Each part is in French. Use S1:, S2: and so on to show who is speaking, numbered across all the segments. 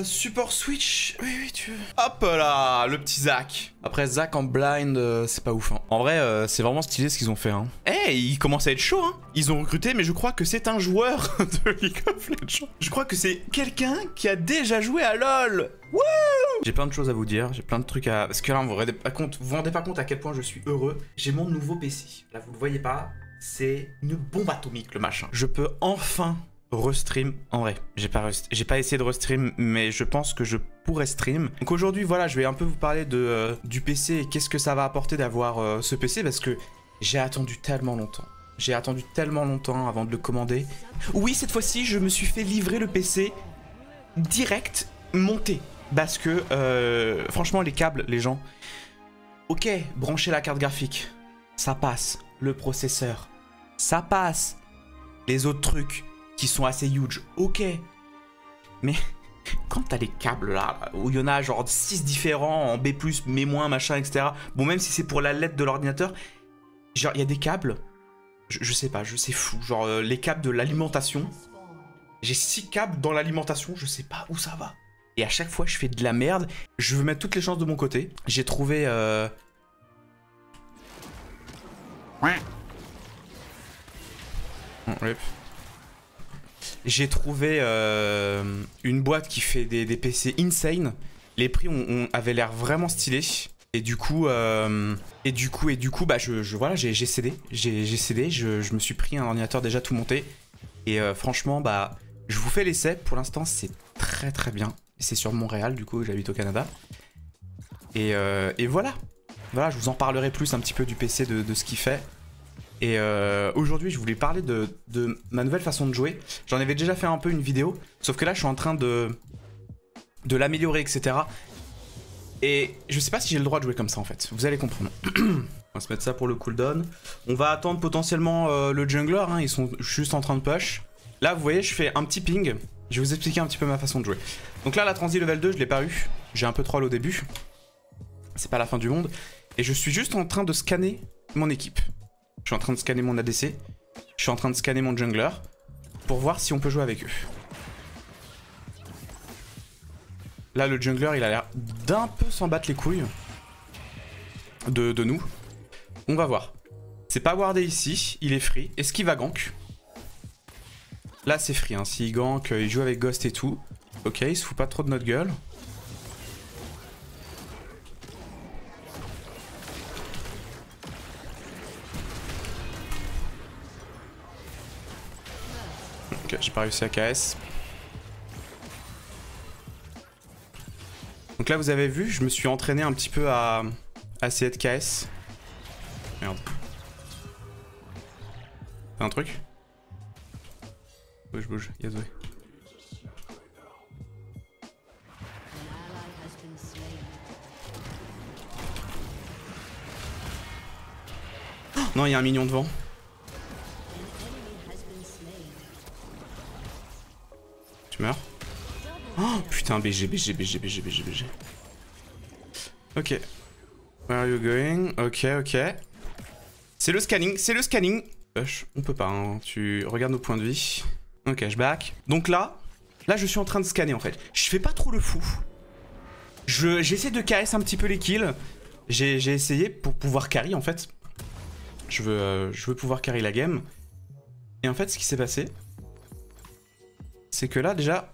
S1: euh, support Switch. Oui, oui, tu veux. Hop là, le petit Zach. Après, Zach en blind, euh, c'est pas ouf. hein. En vrai, euh, c'est vraiment stylé ce qu'ils ont fait. Hein. Eh, il commence à être chaud. Hein. Ils ont recruté, mais je crois que c'est un joueur de League of Legends. Je crois que c'est quelqu'un qui a déjà joué à LoL. Wouh J'ai plein de choses à vous dire, j'ai plein de trucs à... Parce que là, vous vous rendez pas compte, vous vous rendez pas compte à quel point je suis heureux. J'ai mon nouveau PC. Là, vous le voyez pas, c'est une bombe atomique, le machin. Je peux enfin restream en vrai. J'ai pas, essayé de restream, mais je pense que je pourrais stream. Donc aujourd'hui, voilà, je vais un peu vous parler de, euh, du PC et qu'est-ce que ça va apporter d'avoir euh, ce PC parce que j'ai attendu tellement longtemps. J'ai attendu tellement longtemps avant de le commander. Oui, cette fois-ci, je me suis fait livrer le PC direct monté. Parce que, euh, franchement, les câbles, les gens. Ok, brancher la carte graphique, ça passe. Le processeur, ça passe. Les autres trucs qui sont assez huge, ok. Mais quand t'as les câbles là, où il y en a genre 6 différents en B, mais moins, machin, etc. Bon, même si c'est pour la lettre de l'ordinateur, genre il y a des câbles, je, je sais pas, je sais fou. Genre euh, les câbles de l'alimentation, j'ai 6 câbles dans l'alimentation, je sais pas où ça va. Et à chaque fois, je fais de la merde. Je veux mettre toutes les chances de mon côté. J'ai trouvé. Euh... Oh. J'ai trouvé euh, une boîte qui fait des, PC insane. Les prix ont, avaient l'air vraiment stylés. Et du coup, euh, et du coup, et du coup, bah, je, voilà, j'ai cédé, j'ai cédé. Je, me suis pris un ordinateur déjà tout monté. Et euh, franchement, bah, je vous fais l'essai. Pour l'instant, c'est très très bien. C'est sur Montréal, du coup, j'habite au Canada. Et, et voilà. Voilà, je vous en parlerai plus un petit peu du PC, de ce qu'il fait. Et euh, aujourd'hui, je voulais parler de, ma nouvelle façon de jouer. J'en avais déjà fait un peu une vidéo, sauf que là, je suis en train de, l'améliorer, etc. Et je sais pas si j'ai le droit de jouer comme ça en fait. Vous allez comprendre. On va se mettre ça pour le cooldown. On va attendre potentiellement euh, le jungler. hein, Ils sont juste en train de push. Là, vous voyez, je fais un petit ping. Je vais vous expliquer un petit peu ma façon de jouer. Donc là, la transi level 2, je l'ai pas eu. J'ai un peu troll au début. C'est pas la fin du monde. Et je suis juste en train de scanner mon équipe. Je suis en train de scanner mon ADC. Je suis en train de scanner mon jungler. Pour voir si on peut jouer avec eux. Là, le jungler, il a l'air d'un peu s'en battre les couilles. De, nous. On va voir. C'est pas wardé ici. Il est free. Est-ce qu'il va gank? Là, c'est free. Hein. S'il gank, euh, il joue avec Ghost et tout. Ok, il se fout pas trop de notre gueule. J'ai pas réussi à KS. Donc là, vous avez vu, je me suis entraîné un petit peu à, à essayer de KS. Merde. Fais un truc? Bouge, bouge, Yasoué. Oh, non, il y a un mignon devant. Oh putain, BG, BG, BG, BG, BG, BG. Ok. Where are you going? Ok, ok. C'est le scanning, c'est le scanning. Push, on peut pas, hein. tu regardes nos points de vie. Ok, je back. Donc là, là je suis en train de scanner en fait. Je fais pas trop le fou. Je- J'essaie de KS un petit peu les kills. J'ai j'ai essayé pour pouvoir carry en fait. Je veux, euh, je veux pouvoir carry la game. Et en fait, ce qui s'est passé, c'est que là déjà,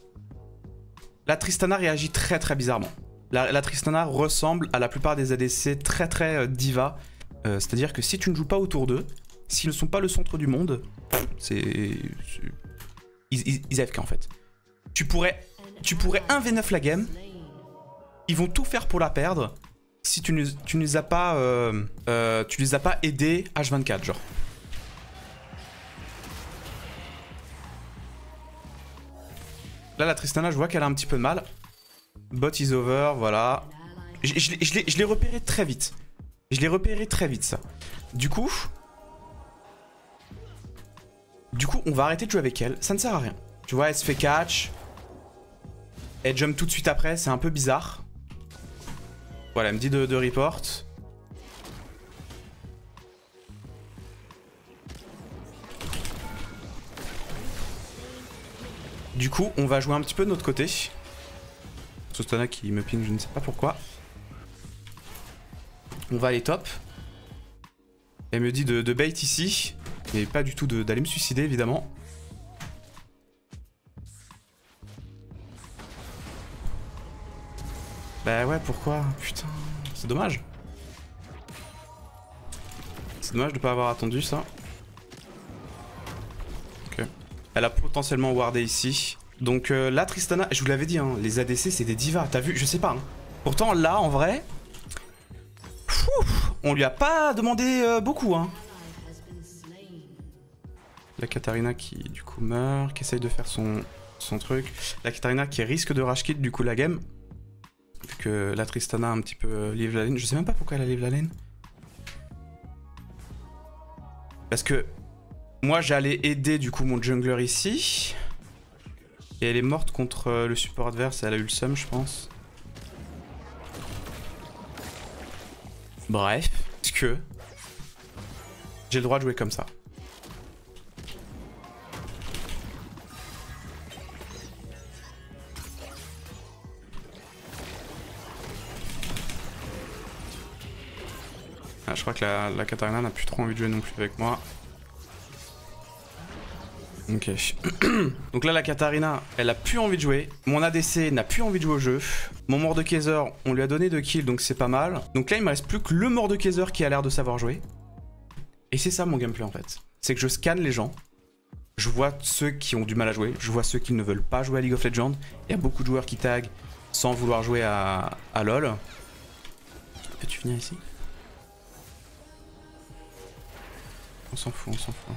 S1: la Tristana réagit très très bizarrement. La, Tristana ressemble à la plupart des ADC très très euh, diva. Euh, C'est-à-dire que si tu ne joues pas autour d'eux, s'ils ne sont pas le centre du monde, c'est. Ils, ils, en fait. Tu pourrais, tu pourrais 1v9 la game, ils vont tout faire pour la perdre si tu ne as pas, euh, tu les as pas aidés H24 genre. Là, la Tristana, je vois qu'elle a un petit peu de mal. Bot is over, voilà. Je, l'ai- repéré très vite. Je l'ai repéré très vite, ça. Du coup... Du coup, on va arrêter de jouer avec elle. Ça ne sert à rien. Tu vois, elle se fait catch. Elle jump tout de suite après, c'est un peu bizarre. Voilà, elle me dit de report. Du coup, on va jouer un petit peu de notre côté. Sostana qui me ping, je ne sais pas pourquoi. On va aller top. Elle me dit de, bait ici. Et pas du tout d'aller me suicider, évidemment. Bah ouais, pourquoi? Putain, c'est dommage. C'est dommage de pas avoir attendu ça. Elle a potentiellement wardé ici. Donc euh, là, Tristana, je vous l'avais dit, hein, les ADC c'est des divas. T'as vu Je sais pas. Hein. Pourtant là, en vrai, on lui a pas demandé euh, beaucoup. Hein. La Katarina qui du coup meurt, qui essaye de faire son, truc. La Katarina qui risque de rage du coup la game. Vu que la Tristana un petit peu euh, livre la lane. Je sais même pas pourquoi elle a livre la lane. Parce que moi j'allais aider du coup mon jungler ici. Et elle est morte contre euh, le support adverse elle a eu le seum je pense. Bref, est-ce que j'ai le droit de jouer comme ça? Ah, je crois que la, la Katarina n'a plus trop envie de jouer non plus avec moi. Ok. Donc là, la Katarina, elle a plus envie de jouer. Mon ADC n'a plus envie de jouer au jeu. Mon Mordekaiser, on lui a donné deux kills, donc c'est pas mal. Donc là, il me reste plus que le Mordekaiser qui a l'air de savoir jouer. Et c'est ça mon gameplay en fait. C'est que je scanne les gens. Je vois ceux qui ont du mal à jouer. Je vois ceux qui ne veulent pas jouer à League of Legends. Il y a beaucoup de joueurs qui taguent sans vouloir jouer à, à LoL. Peux-tu venir ici? On s'en fout, on s'en fout.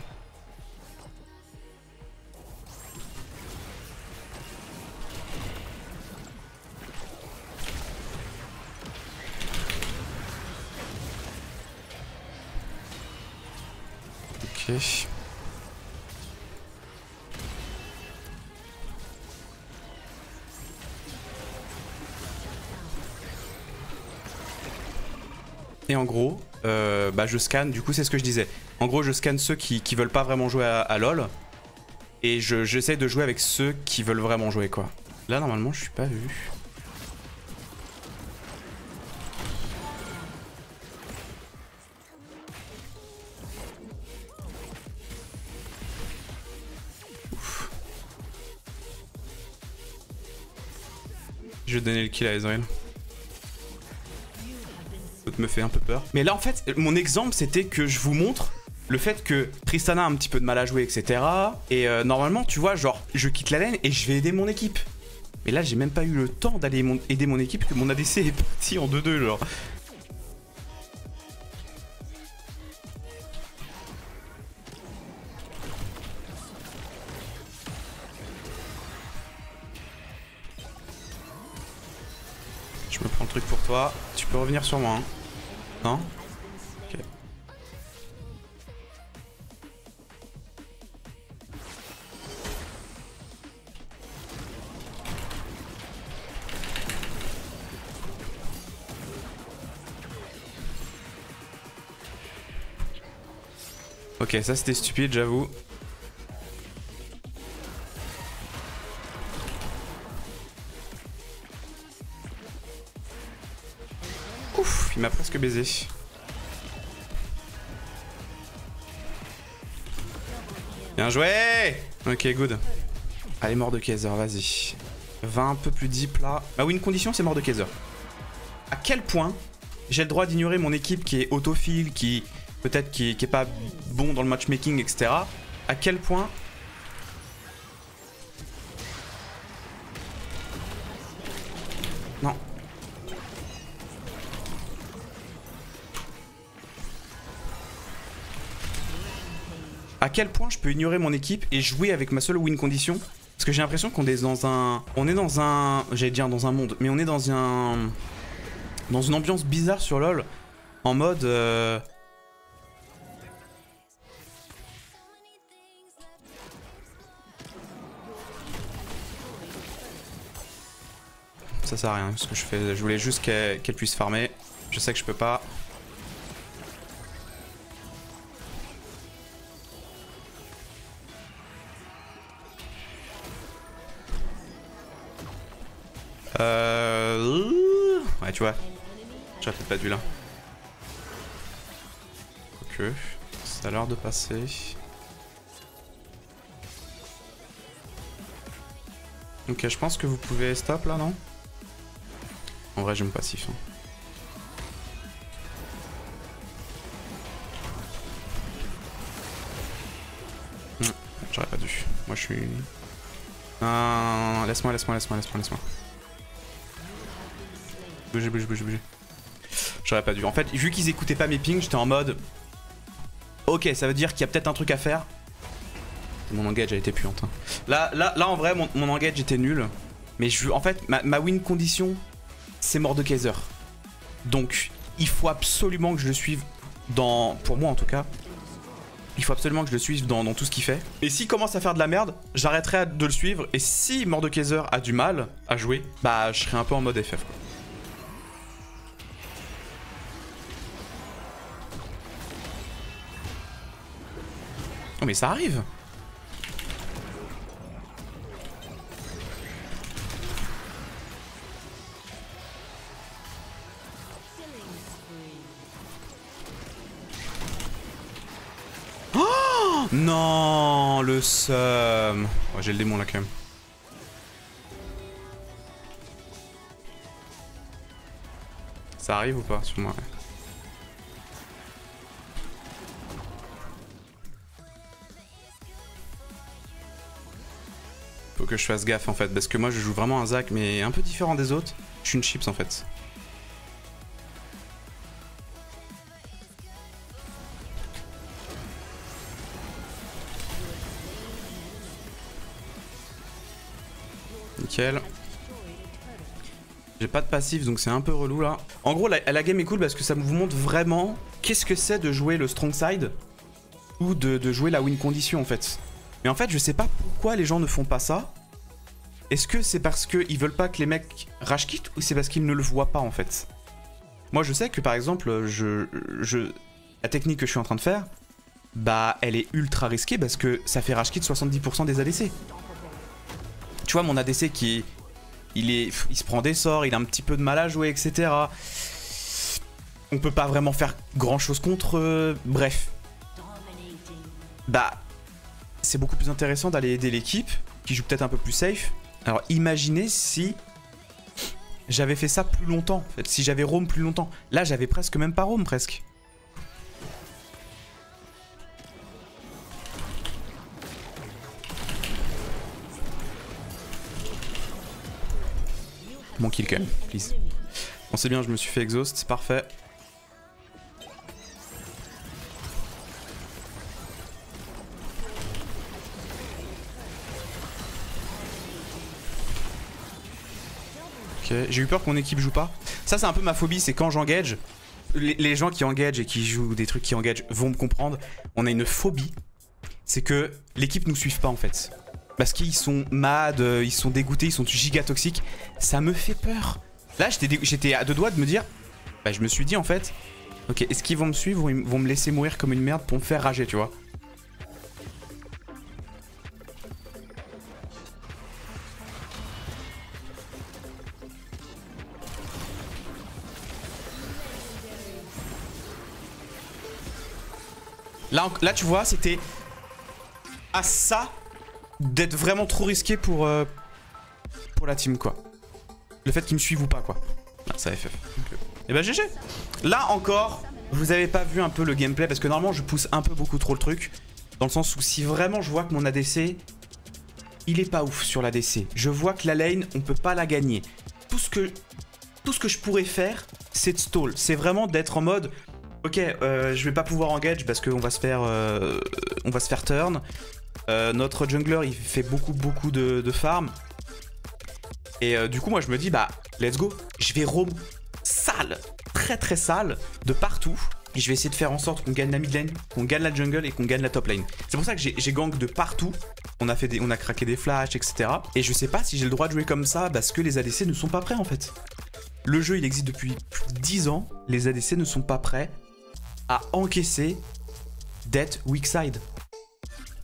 S1: Et en gros, euh, bah je scanne, du coup c'est ce que je disais. En gros je scanne ceux qui, qui veulent pas vraiment jouer à, LoL. Et j'essaie de jouer avec ceux qui veulent vraiment jouer quoi. Là normalement je suis pas vu. Je vais donner le kill à Ezreal me fait un peu peur. Mais là, en fait, mon exemple, c'était que je vous montre le fait que Tristana a un petit peu de mal à jouer, etc. Et euh, normalement, tu vois, genre, je quitte la laine et je vais aider mon équipe. Mais là, j'ai même pas eu le temps d'aller aider mon équipe, que mon ADC est parti en 2-2, genre. Tu peux revenir sur moi. Hein. Non? Ok. Ok, ça c'était stupide, j'avoue. Baisé. Bien joué Ok, good. Allez, mort de Kaiser, vas-y. Va un peu plus deep là. Ma win condition, c'est mort de Kaiser. À quel point j'ai le droit d'ignorer mon équipe qui est autophile, qui peut-être qui, qui est pas bon dans le matchmaking, etc. À quel point à quel point je peux ignorer mon équipe et jouer avec ma seule win condition? Parce que j'ai l'impression qu'on est dans un... On est dans un... J'allais dire dans un monde, mais on est dans un... Dans une ambiance bizarre sur LoL. En mode... Euh, Ça sert à rien ce que je fais. Je voulais juste qu'elle puisse farmer. Je sais que je peux pas. Euh... Ouais, tu vois. J'aurais peut-être pas dû là. Ok. Ça a l'air de passer. Ok, je pense que vous pouvez stop là, non? En vrai, je me passif. Hein. Hmm, j'aurais pas dû. Moi, je suis... Laisse-moi, laisse-moi, laisse-moi, laisse-moi, laisse-moi. Bougez, bougez, bougez, bougez. J'aurais pas dû. En fait, vu qu'ils écoutaient pas mes pings, j'étais en mode... Ok, ça veut dire qu'il y a peut-être un truc à faire. Mon engage a été puante. Hein. Là, là, là, en vrai, mon, engage était nul. Mais je, en fait, ma, win condition, c'est mort de Kaiser. Donc, il faut absolument que je le suive dans... Pour moi, en tout cas. Il faut absolument que je le suive dans, tout ce qu'il fait. Et s'il commence à faire de la merde, j'arrêterai de le suivre. Et si Mordekaiser a du mal à jouer, bah, je serai un peu en mode FF, quoi. Oh mais ça arrive. Oh Non Le seum. Oh, J'ai le démon là quand même. Ça arrive ou pas sur moi que je fasse gaffe en fait, parce que moi je joue vraiment un Zac, mais un peu différent des autres. Je suis une chips en fait. Nickel. J'ai pas de passif donc c'est un peu relou là. En gros la, la, game est cool parce que ça vous montre vraiment qu'est-ce que c'est de jouer le strong side ou de, de jouer la win condition en fait. Mais en fait, je sais pas pourquoi les gens ne font pas ça. Est-ce que c'est parce qu'ils veulent pas que les mecs rage ou c'est parce qu'ils ne le voient pas en fait? Moi, je sais que par exemple, je, la technique que je suis en train de faire, bah, elle est ultra risquée parce que ça fait rage quit 70% des ADC. Tu vois, mon ADC qui il, est, il se prend des sorts, il a un petit peu de mal à jouer, etc. On peut pas vraiment faire grand chose contre. Bref. Bah, c'est beaucoup plus intéressant d'aller aider l'équipe, qui joue peut-être un peu plus safe. Alors imaginez si j'avais fait ça plus longtemps, si j'avais roam plus longtemps. Là, j'avais presque même pas roam, presque. Mon kill quand même, please. Bon, c'est bien, je me suis fait exhaust, c'est parfait. J'ai eu peur que mon équipe joue pas. Ça, c'est un peu ma phobie, c'est quand j'engage. Les, gens qui engagent et qui jouent des trucs qui engagent vont me comprendre. On a une phobie. C'est que l'équipe nous suive pas en fait. Parce qu'ils sont mad, euh, ils sont dégoûtés, ils sont giga toxiques. Ça me fait peur. Là, j'étais à deux doigts de me dire. Bah, je me suis dit en fait. Ok, est-ce qu'ils vont me suivre ou ils vont me laisser mourir comme une merde pour me faire rager, tu vois? Là, tu vois, c'était à ça d'être vraiment trop risqué pour, euh, pour la team, quoi. Le fait qu'ils me suivent ou pas, quoi. Ah, ça FF. Et bah GG Là encore, vous avez pas vu un peu le gameplay, parce que normalement, je pousse un peu beaucoup trop le truc. Dans le sens où si vraiment je vois que mon ADC, il est pas ouf sur l'ADC. Je vois que la lane, on peut pas la gagner. Tout ce que, tout ce que je pourrais faire, c'est de stall. C'est vraiment d'être en mode, Ok, euh, je vais pas pouvoir engage parce qu'on va se faire, euh, on va se faire turn. Euh, notre jungler il fait beaucoup beaucoup de, de farm. Et du coup moi je me dis bah let's go, je vais roam sale, très très sale de partout. Et je vais essayer de faire en sorte qu'on gagne la mid lane, qu'on gagne la jungle et qu'on gagne la top lane. C'est pour ça que j'ai gang de partout. On a, fait des, on a craqué des flashs, etc. Et je sais pas si j'ai le droit de jouer comme ça parce que les ADC ne sont pas prêts en fait. Le jeu il existe depuis plus de 10 ans, les ADC ne sont pas prêts à encaisser d'être weak side.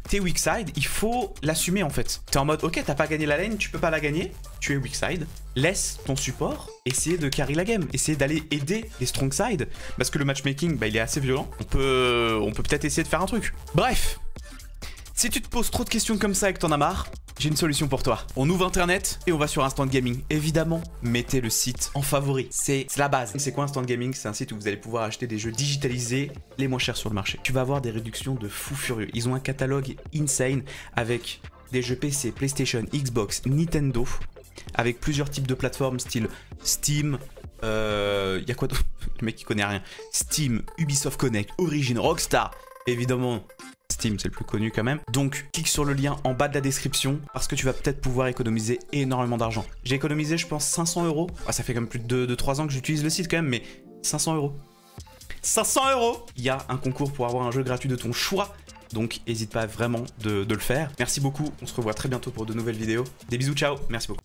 S1: T'es weak side, il faut l'assumer en fait. T'es en mode, ok, t'as pas gagné la lane, tu peux pas la gagner, tu es weak side, laisse ton support essayer de carry la game, essayer d'aller aider les strong side, parce que le matchmaking, bah, il est assez violent. On peut, on peut peut-être essayer de faire un truc. Bref, si tu te poses trop de questions comme ça et que t'en as marre, j'ai une solution pour toi. On ouvre internet et on va sur Instant Gaming. Évidemment, mettez le site en favori. C'est la base. C'est quoi Instant Gaming? C'est un site où vous allez pouvoir acheter des jeux digitalisés les moins chers sur le marché. Tu vas avoir des réductions de fou furieux. Ils ont un catalogue insane avec des jeux PC, PlayStation, Xbox, Nintendo, avec plusieurs types de plateformes style Steam, euh, y a quoi d'autre? Le mec qui connaît rien. Steam, Ubisoft Connect, Origin, Rockstar, évidemment. Steam, c'est le plus connu quand même. Donc, clique sur le lien en bas de la description parce que tu vas peut-être pouvoir économiser énormément d'argent. J'ai économisé, je pense, 500 euros. Ah, ça fait quand même plus de, 3 ans que j'utilise le site quand même, mais 500 euros. 500 euros Il y a un concours pour avoir un jeu gratuit de ton choix. Donc, n'hésite pas vraiment de, de le faire. Merci beaucoup. On se revoit très bientôt pour de nouvelles vidéos. Des bisous, ciao. Merci beaucoup.